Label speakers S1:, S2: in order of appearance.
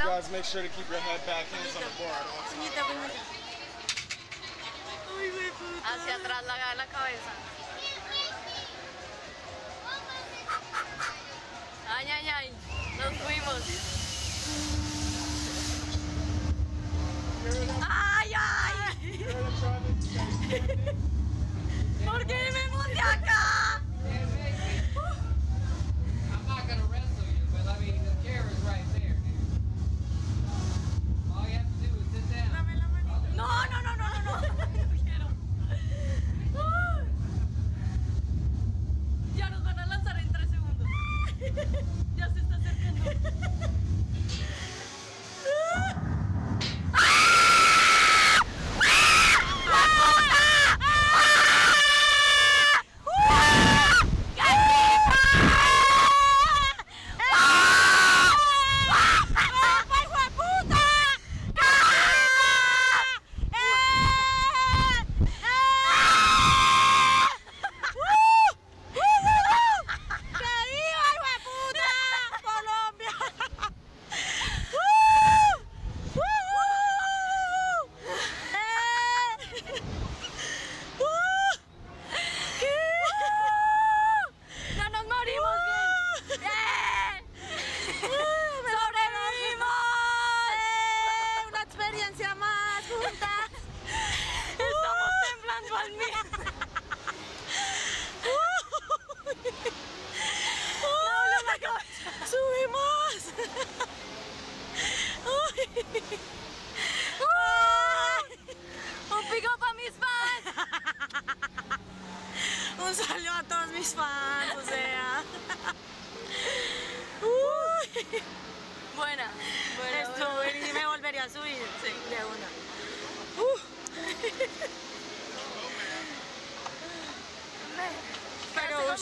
S1: puñito.
S2: guys make sure to keep your head back, hands on the board.
S3: Puñita, puñita. Ay, puta.
S1: Hacia atrás la, la cabeza. Ay, ay, ay. Nos fuimos. Ya se está acercando. ¡Un pico para mis fans!
S3: Un saludo a todos mis fans, o sea. Uy,
S1: Buena. Buena.
S3: esto
S1: buena.
S3: y me volvería a subir. Sí, de una.
S1: ¿Pero
S3: Pero